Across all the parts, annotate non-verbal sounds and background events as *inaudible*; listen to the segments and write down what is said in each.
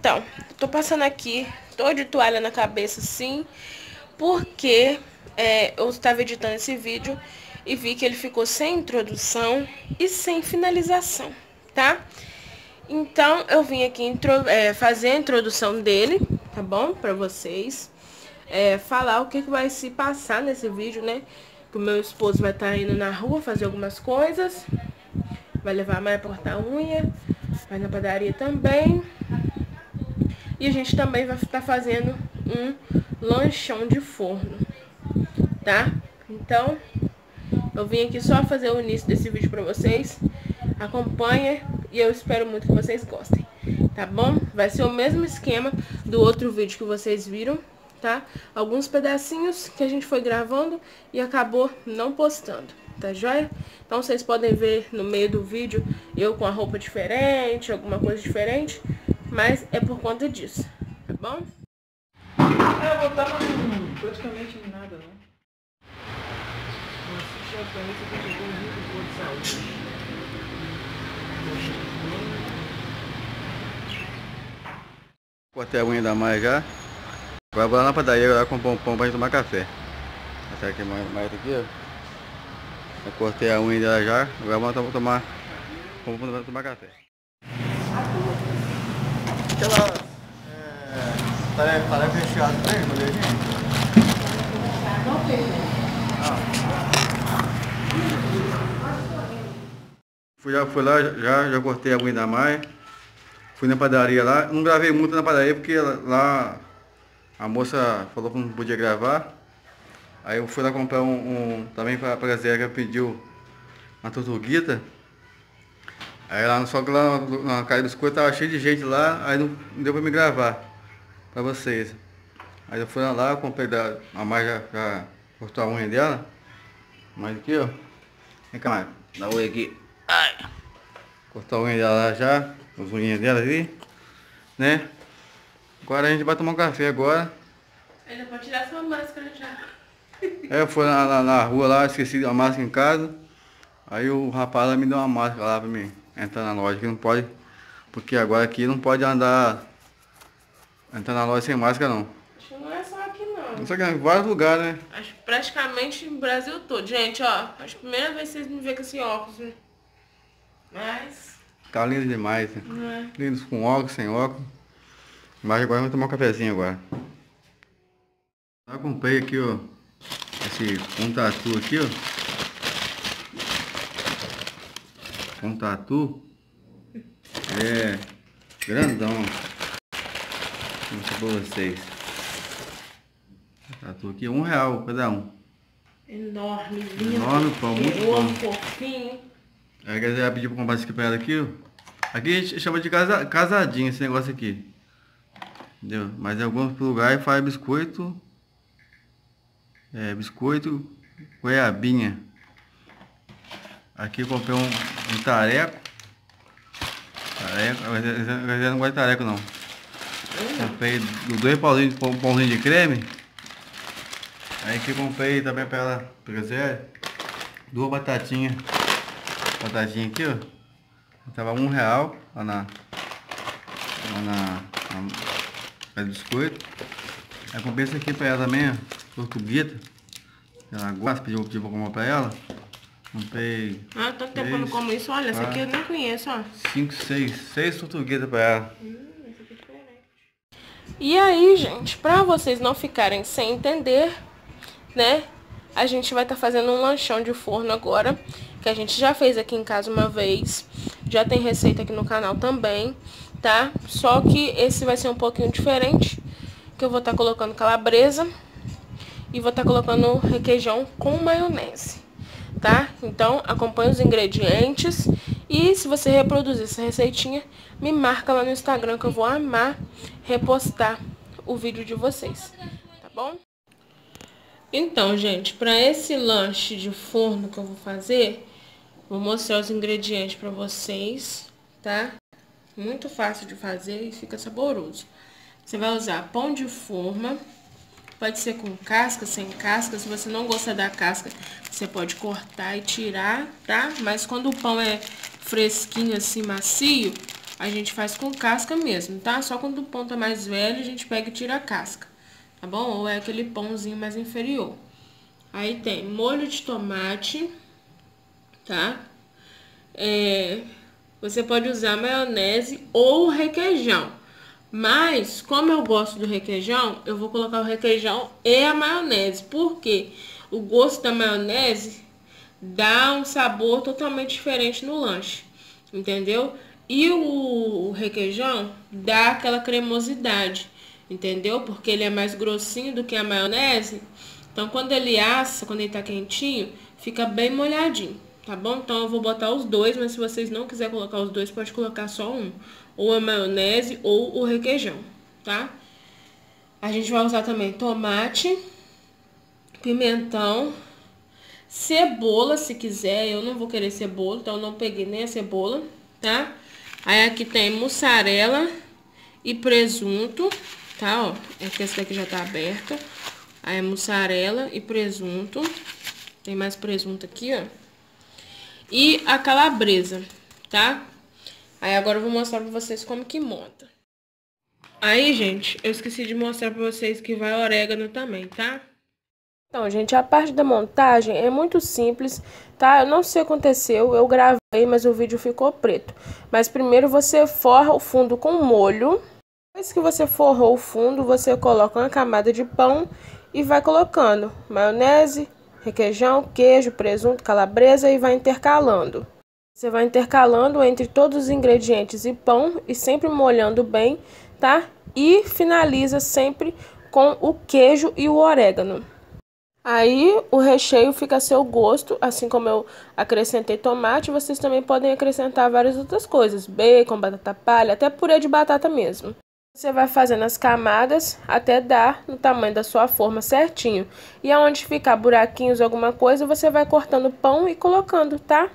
Então, tô passando aqui, tô de toalha na cabeça, sim, porque é, eu estava editando esse vídeo e vi que ele ficou sem introdução e sem finalização, tá? Então, eu vim aqui intro, é, fazer a introdução dele, tá bom? Pra vocês. É, falar o que, que vai se passar nesse vídeo, né? Que o meu esposo vai estar tá indo na rua fazer algumas coisas. Vai levar a mãe a cortar unha. Vai na padaria também. E a gente também vai estar tá fazendo um lanchão de forno. Tá? Então, eu vim aqui só fazer o início desse vídeo pra vocês. Acompanha e eu espero muito que vocês gostem. Tá bom? Vai ser o mesmo esquema do outro vídeo que vocês viram, tá? Alguns pedacinhos que a gente foi gravando e acabou não postando, tá joia? Então vocês podem ver no meio do vídeo eu com a roupa diferente, alguma coisa diferente, mas é por conta disso, tá bom? É, eu vou estar praticamente em nada, não. Mas já também você tem que ter muito boa de saúde. Cortei a unha da Maia já. Agora vou lá na padaria agora comprar um pão pra gente tomar café. Até aqui a Maia tá aqui, ó. Eu cortei a unha dela já. Agora vamos tomar, vamos tomar, tomar café. Aquela é, tarefa, tarefa recheada tem, bandejinha? Não tem, Fui, já, fui lá, já, já cortei a da Maia. Fui na padaria lá. Não gravei muito na padaria porque lá a moça falou que não podia gravar. Aí eu fui lá comprar um, um também para a Zé pediu uma tortuguita. Aí lá, só que lá na casa dos coisas tava cheio de gente lá, aí não, não deu para me gravar para vocês. Aí eu fui lá, comprei da, a Maia já, já cortou a unha dela. Mas aqui ó. Vem cá, dá oi aqui. Ai. Cortou a unha dela já, as unhas dela ali, né? Agora a gente vai tomar um café agora. Ainda pode tirar sua máscara já. É, eu fui na, na, na, rua lá, esqueci a máscara em casa. Aí o rapaz lá me deu uma máscara lá pra mim entrar na loja, que não pode, porque agora aqui não pode andar, entrar na loja sem máscara não. Acho que não é só aqui não. Isso aqui é em vários lugares, né? Acho praticamente no Brasil todo. Gente, ó, acho que a primeira vez que vocês me veem com esse óculos, né? Mas... Tá lindo demais, né? É. Lindos com óculos, sem óculos. Mas agora vamos tomar um cafezinho agora. Eu comprei aqui, ó. Esse um tatu aqui, ó. Um tatu. É grandão. Vou mostrar pra vocês. Tatu aqui, um real cada um. Enorme, lindo. Enorme, pão, muito bom. fofinho. Aí a galera pediu pra comprar esse aqui pra ela aqui, ó. Aqui a gente chama de casa, casadinho esse negócio aqui. Entendeu? Mas em alguns lugares faz biscoito. É, biscoito goiabinha. Aqui comprei um, um tareco. Tareco, mas eu não gosto de tareco não. Comprei dois pauzinhos, pãozinho de creme. Aí aqui comprei também pra ela, pra duas batatinhas. Batatinha aqui, ó. Tava um real lá na. Lá na. na biscoito. Aí comprei esse aqui pra ela também, ó. Tortuguita. Ela gosta, pediu, pediu pra comprar pra ela. Comprei. Ah, tanto tempo que eu não como isso. Olha, essa aqui eu nem conheço, ó. Cinco, seis. Seis tortuguitas pra ela. Hum, é. E aí, gente, pra vocês não ficarem sem entender, né? A gente vai estar tá fazendo um lanchão de forno agora que a gente já fez aqui em casa uma vez. Já tem receita aqui no canal também, tá? Só que esse vai ser um pouquinho diferente, que eu vou estar tá colocando calabresa e vou estar tá colocando requeijão com maionese, tá? Então, acompanhe os ingredientes e se você reproduzir essa receitinha, me marca lá no Instagram que eu vou amar repostar o vídeo de vocês, tá bom? Então, gente, para esse lanche de forno que eu vou fazer, Vou mostrar os ingredientes para vocês, tá? Muito fácil de fazer e fica saboroso. Você vai usar pão de forma, pode ser com casca, sem casca. Se você não gosta da casca, você pode cortar e tirar, tá? Mas quando o pão é fresquinho assim, macio, a gente faz com casca mesmo, tá? Só quando o pão tá mais velho, a gente pega e tira a casca, tá bom? Ou é aquele pãozinho mais inferior. Aí tem molho de tomate, tá? É, você pode usar maionese ou requeijão. Mas, como eu gosto do requeijão, eu vou colocar o requeijão e a maionese. Porque o gosto da maionese dá um sabor totalmente diferente no lanche. Entendeu? E o, requeijão dá aquela cremosidade, entendeu? Porque ele é mais grossinho do que a maionese. Então, quando ele assa, quando ele tá quentinho, fica bem molhadinho, tá bom? Então, eu vou botar os dois, mas se vocês não quiserem colocar os dois, pode colocar só um. Ou a maionese ou o requeijão, tá? A gente vai usar também tomate, pimentão, cebola, se quiser. Eu não vou querer cebola, então eu não peguei nem a cebola, tá? Aí aqui tem mussarela e presunto, tá? Ó, é que esse daqui já tá aberto. Aí é mussarela e presunto. Tem mais presunto aqui, ó. E a calabresa, tá? Aí agora eu vou mostrar pra vocês como que monta. Aí, gente, eu esqueci de mostrar pra vocês que vai orégano também, tá? Então, gente, a parte da montagem é muito simples, tá? Eu não sei o que aconteceu, eu gravei, mas o vídeo ficou preto. Mas primeiro você forra o fundo com molho. Depois que você forrou o fundo, você coloca uma camada de pão e vai colocando maionese, requeijão, queijo, presunto, calabresa e vai intercalando. Você vai intercalando entre todos os ingredientes e pão e sempre molhando bem, tá? E finaliza sempre com o queijo e o orégano. Aí o recheio fica a seu gosto, assim como eu acrescentei tomate, vocês também podem acrescentar várias outras coisas, bacon, batata palha, até purê de batata mesmo. Você vai fazendo as camadas até dar no tamanho da sua forma certinho. E aonde ficar buraquinhos alguma coisa, você vai cortando pão e colocando, tá?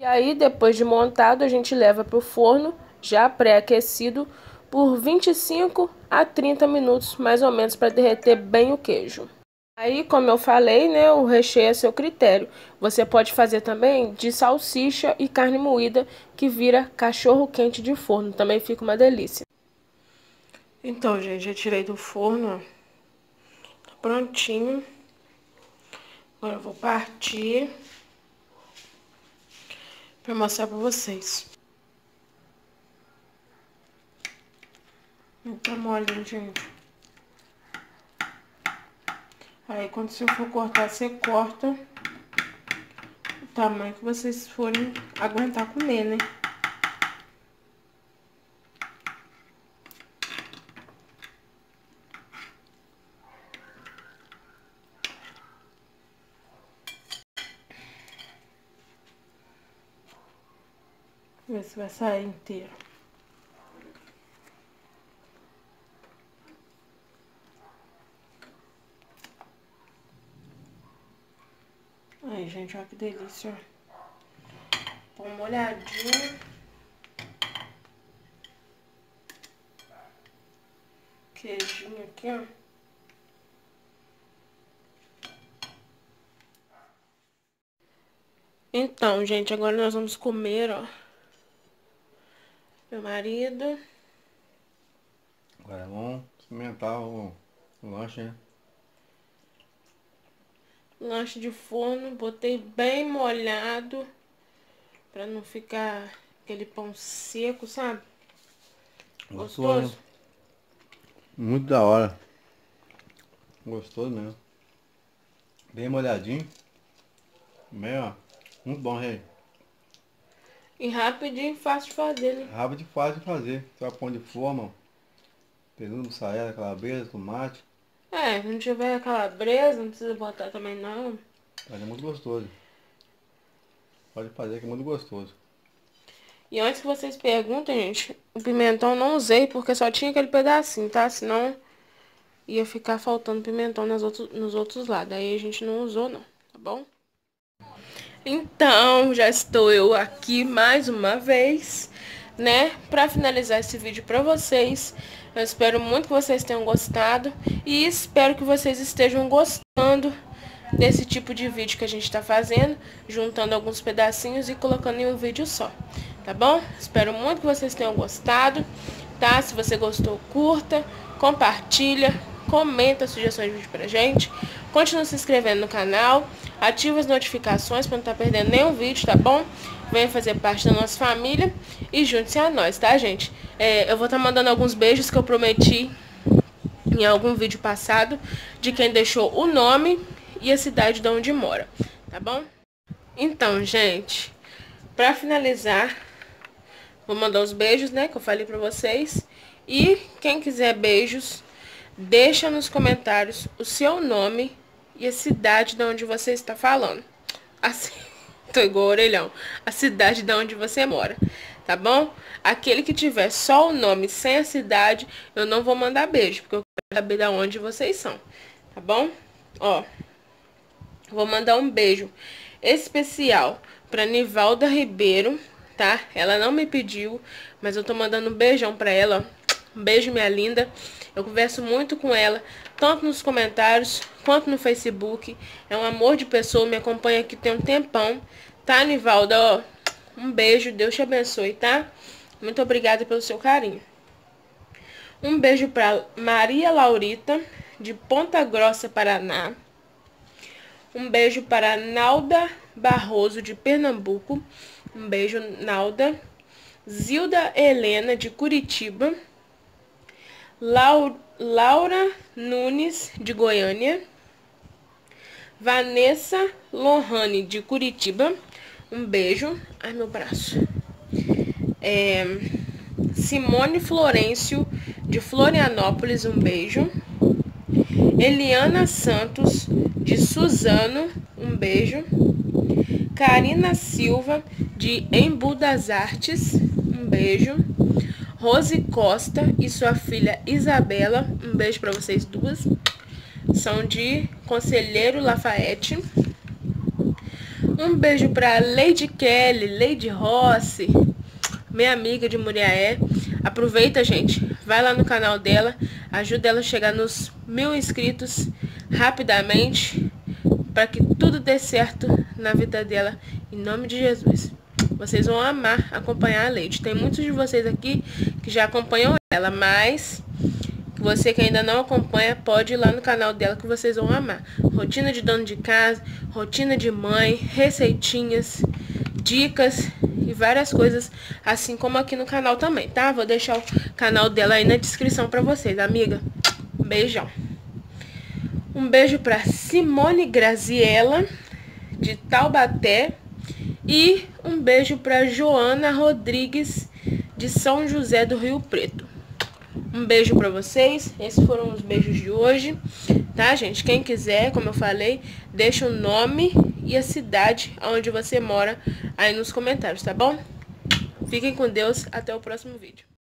E aí, depois de montado, a gente leva para o forno, já pré-aquecido, por 25 a 30 minutos, mais ou menos, para derreter bem o queijo. Aí, como eu falei, né, o recheio é seu critério. Você pode fazer também de salsicha e carne moída, que vira cachorro quente de forno. Também fica uma delícia. Então, gente, já tirei do forno, ó. Tá prontinho. Agora eu vou partir para mostrar para vocês. Tá mole, gente. Aí, quando você for cortar, você corta o tamanho que vocês forem aguentar comer, né? Ver se vai sair inteiro. Aí, gente, olha que delícia. Pão molhadinho. Queijinho aqui, ó. Então, gente, agora nós vamos comer, ó. Meu marido. Agora vamos experimentar o, o lanche, né? lanche de forno, botei bem molhado para não ficar aquele pão seco, sabe? Gostoso. Gostoso. Muito da hora. Gostoso mesmo. Bem molhadinho. Bem, ó. Muito bom, rei. E rapidinho, fácil de fazer, né? Rápido e fácil de fazer. Só pão de forma, peru, mussarela, calabresa, tomate. É, se não tiver calabresa, não precisa botar também não. Mas é muito gostoso. Pode fazer que é muito gostoso. E antes que vocês perguntem, gente, o pimentão não usei porque só tinha aquele pedacinho, tá? Senão ia ficar faltando pimentão nas outros, nos outros lados. Aí a gente não usou não, tá bom? Então, já estou eu aqui mais uma vez, né? Pra finalizar esse vídeo pra vocês. Eu espero muito que vocês tenham gostado e espero que vocês estejam gostando desse tipo de vídeo que a gente está fazendo, juntando alguns pedacinhos e colocando em um vídeo só, tá bom? Espero muito que vocês tenham gostado, tá? Se você gostou, curta, compartilha, comenta sugestões de vídeo pra gente, continue se inscrevendo no canal, ativa as notificações para não estar tá perdendo nenhum vídeo, tá bom? Venha fazer parte da nossa família e junte-se a nós, tá, gente? É, eu vou estar tá mandando alguns beijos que eu prometi em algum vídeo passado de quem deixou o nome e a cidade de onde mora, tá bom? Então, gente, pra finalizar, vou mandar os beijos, né, que eu falei pra vocês. E quem quiser beijos, deixa nos comentários o seu nome e a cidade de onde você está falando. Assim, *laughs* tô igual orelhão. A cidade de onde você mora, tá bom? Aquele que tiver só o nome sem a cidade, eu não vou mandar beijo, porque eu quero saber de onde vocês são, tá bom? Ó, vou mandar um beijo especial para Nivalda Ribeiro, tá? Ela não me pediu, mas eu tô mandando um beijão para ela, Um beijo, minha linda. Eu converso muito com ela, tanto nos comentários quanto no Facebook. É um amor de pessoa, me acompanha aqui tem um tempão. Tá, Nivalda? Ó, um beijo, Deus te abençoe, tá? Muito obrigada pelo seu carinho. Um beijo para Maria Laurita, de Ponta Grossa, Paraná. Um beijo para Nalda Barroso, de Pernambuco. Um beijo, Nalda. Zilda Helena, de Curitiba. Laura Nunes, de Goiânia. Vanessa Lohane, de Curitiba. Um beijo. Ai, meu braço. É, Simone Florencio, de Florianópolis, um beijo. Eliana Santos, de Suzano, um beijo. Karina Silva, de Embu das Artes, um beijo. Rose Costa e sua filha Isabela, um beijo para vocês duas. São de Conselheiro Lafayette. Um beijo para Lady Kelly, Lady Rossi, minha amiga de Muriaé. Aproveita, gente, vai lá no canal dela, ajuda ela a chegar nos mil inscritos rapidamente, para que tudo dê certo na vida dela, em nome de Jesus. Vocês vão amar acompanhar a Leite. Tem muitos de vocês aqui que já acompanham ela, mas você que ainda não acompanha, pode ir lá no canal dela que vocês vão amar. Rotina de dono de casa, rotina de mãe, receitinhas, dicas e várias coisas, assim como aqui no canal também, tá? Vou deixar o canal dela aí na descrição pra vocês, amiga. Beijão. Um beijo pra Simone Graziella, de Taubaté. E um beijo pra Joana Rodrigues, de São José do Rio Preto. Um beijo pra vocês. Esses foram os beijos de hoje. Tá, gente? Quem quiser, como eu falei, deixa o nome e a cidade onde você mora aí nos comentários, tá bom? Fiquem com Deus. Até o próximo vídeo.